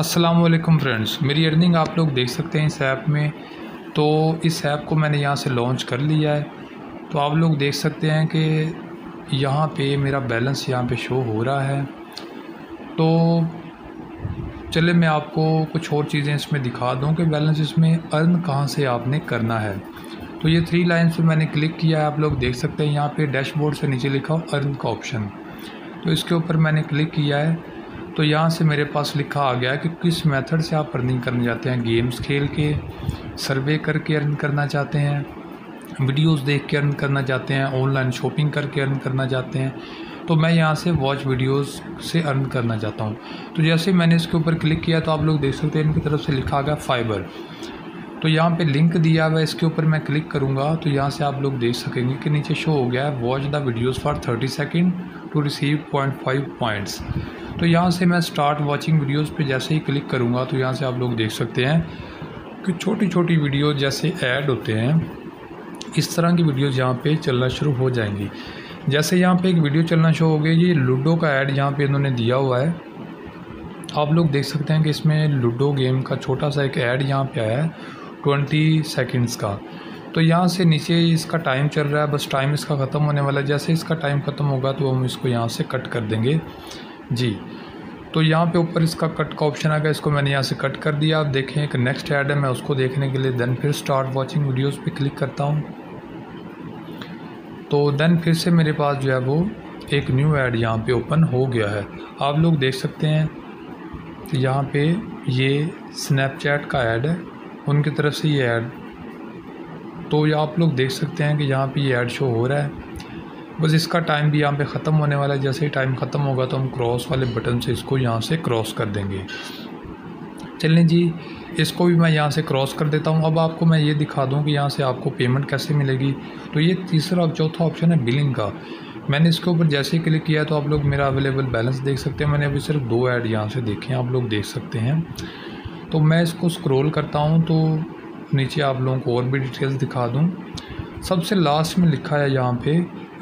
अस्सलाम वालेकुम फ्रेंड्स, मेरी अर्निंग आप लोग देख सकते हैं इस ऐप में। तो इस ऐप को मैंने यहाँ से लॉन्च कर लिया है। तो आप लोग देख सकते हैं कि यहाँ पे मेरा बैलेंस यहाँ पे शो हो रहा है। तो चले मैं आपको कुछ और चीज़ें इसमें दिखा दूँ कि बैलेंस इसमें अर्न कहाँ से आपने करना है। तो ये थ्री लाइन्स पे मैंने क्लिक किया है, आप लोग देख सकते हैं यहाँ पे डैशबोर्ड से नीचे लिखा अर्न का ऑप्शन। तो इसके ऊपर मैंने क्लिक किया है। तो यहाँ से मेरे पास लिखा आ गया कि किस मेथड से आप अर्निंग करना चाहते हैं। गेम्स खेल के, सर्वे करके अर्न करना चाहते हैं, वीडियोस देख के अर्न करना चाहते हैं, ऑनलाइन शॉपिंग करके अर्न करना चाहते हैं। तो मैं यहाँ से वॉच वीडियोस से अर्न करना चाहता हूँ। तो जैसे मैंने इसके ऊपर क्लिक किया तो आप लोग देख सकते हैं, इनकी तरफ़ से लिखा गया फाइबर। तो यहाँ पे लिंक दिया हुआ है, इसके ऊपर मैं क्लिक करूँगा तो यहाँ से आप लोग देख सकेंगे कि नीचे शो हो गया है, watch the videos for thirty second. To receive point five points तो यहाँ से मैं स्टार्ट वॉचिंग वीडियोज़ पे जैसे ही क्लिक करूँगा तो यहाँ से आप लोग देख सकते हैं कि छोटी छोटी वीडियो जैसे ऐड होते हैं। इस तरह की वीडियोज़ यहाँ पे चलना शुरू हो जाएँगी। जैसे यहाँ पे एक वीडियो चलना शुरू हो गया, ये लूडो का ऐड यहाँ पे इन्होंने दिया हुआ है। आप लोग देख सकते हैं कि इसमें लूडो गेम का छोटा सा एक ऐड यहाँ पे आया है, ट्वेंटी सेकेंड्स का। तो यहाँ से नीचे इसका टाइम चल रहा है। बस टाइम इसका ख़त्म होने वाला है। जैसे इसका टाइम ख़त्म होगा तो हम इसको यहाँ से कट कर देंगे। जी। तो यहाँ पे ऊपर इसका कट का ऑप्शन आ गया। इसको मैंने यहाँ से कट कर दिया। आप देखें, एक नेक्स्ट ऐड है। मैं उसको देखने के लिए देन फिर स्टार्ट वॉचिंग वीडियोस पे क्लिक करता हूँ। तो देन फिर से मेरे पास जो है वो एक न्यू ऐड यहाँ पे ओपन हो गया है। आप लोग देख सकते हैं, यहाँ पे ये स्नैपचैट का ऐड है। उनकी तरफ़ से ये ऐड तो ये आप लोग देख सकते हैं कि यहाँ पे ये ऐड शो हो रहा है। बस इसका टाइम भी यहाँ पे ख़त्म होने वाला है। जैसे ही टाइम ख़त्म होगा तो हम क्रॉस वाले बटन से इसको यहाँ से क्रॉस कर देंगे। चलें जी, इसको भी मैं यहाँ से क्रॉस कर देता हूँ। अब आपको मैं ये दिखा दूँ कि यहाँ से आपको पेमेंट कैसे मिलेगी। तो ये तीसरा चौथा ऑप्शन है बिलिंग का। मैंने इसके ऊपर जैसे ही क्लिक किया तो आप लोग मेरा अवेलेबल बैलेंस देख सकते हैं। मैंने अभी सिर्फ़ दो ऐड यहाँ से देखे हैं। आप लोग देख सकते हैं। तो मैं इसको स्क्रॉल करता हूँ तो नीचे आप लोगों को और भी डिटेल्स दिखा दूँ। सबसे लास्ट में लिखा है यहाँ पे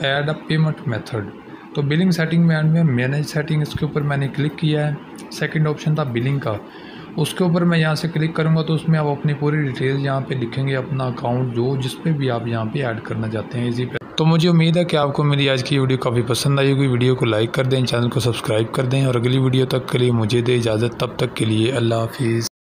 ऐड अ पेमेंट मेथड तो बिलिंग सेटिंग में एंड में मैनेज सेटिंग इसके ऊपर मैंने क्लिक किया है। सेकंड ऑप्शन था बिलिंग का। उसके ऊपर मैं यहाँ से क्लिक करूँगा तो उसमें आप अपनी पूरी डिटेल्स यहाँ पे लिखेंगे, अपना अकाउंट जो, जिस पे भी आप यहाँ पे ऐड करना चाहते हैं इजी पे। तो मुझे उम्मीद है कि आपको मेरी आज की वीडियो काफ़ी पसंद आई होगी। वीडियो को लाइक कर दें चैनल को सब्सक्राइब कर दें और अगली वीडियो तक के लिए मुझे दे इजाज़त। तब तक के लिए अल्लाह हाफिज़।